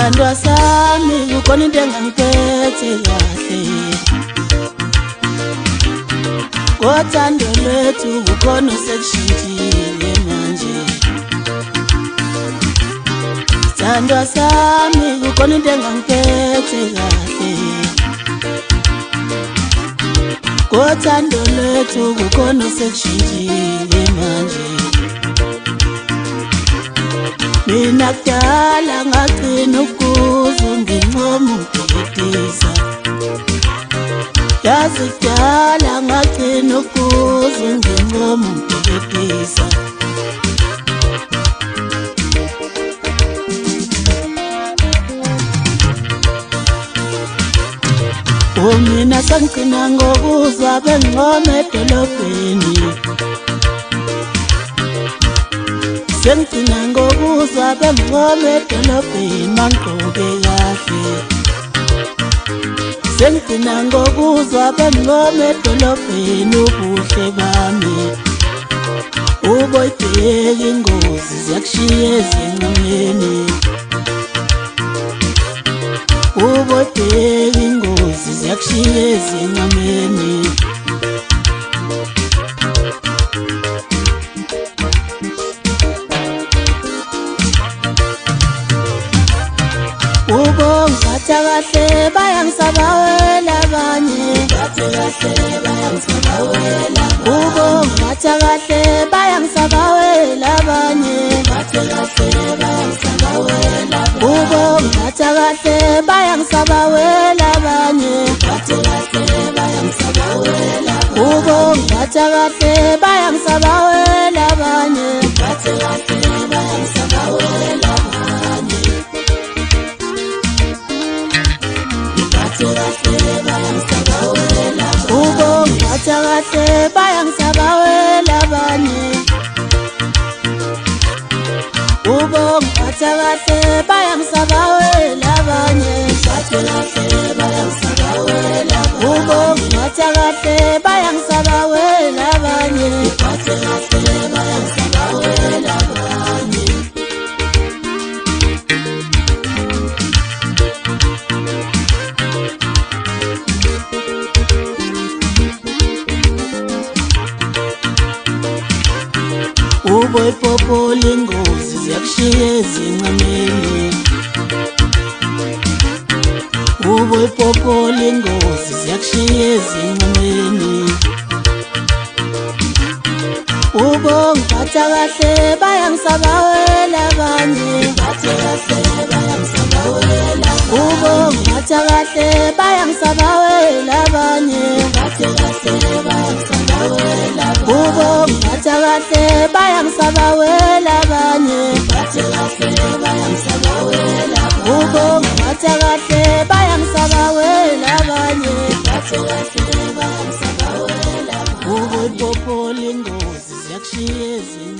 bantu asami kukhona into engangiphethe kahle kothando lwethu kukhona sekushintshile manje bantu asami kukhona into engangiphethe kahle kothando lwethu kukhona sekushintshile manje Oh, mina kudala ngagcina ukuzo ngincoma ukudidisa yazi kudala ngagcina ukuzo ngincoma ukudidisa umina sangigcina ngokuzo abengcoma edolobheni sengigcina ngokuza bemncoma edolobheni mangigqoke kahle sengigcina ngokuza bemncoma edolobheni ubuhle bami uboyibheka ingozi ziyakushiya ezincumeni uboyibheka ingozi ziyakushiya ezincumeni ubongibatha kahle bayangisabawela abanyeubongibatha kahle bayangisabawela abanyeubongibatha kahle bayangisabawela abanye ubongibatha kahle bayangisabawela abanye ubongwatha kahle bayangisabawela bani ubongwatha kahle bayangisabawela bani ubongwatha kahle bayangisabawela bani ubo ipopola ingozi ziyakushiya ezincameni ubo ipopola ingozi ziyakushiya ezincameni ubo ngiphatha kahle bayangisabawela abanye ubo ngiphatha kahle bayangisabawela kubomphatha kahle bayangisabawela abanye kubomphatha kahle bayangisabawela abanye ubuphopho lingozi ziyakushiya ezinye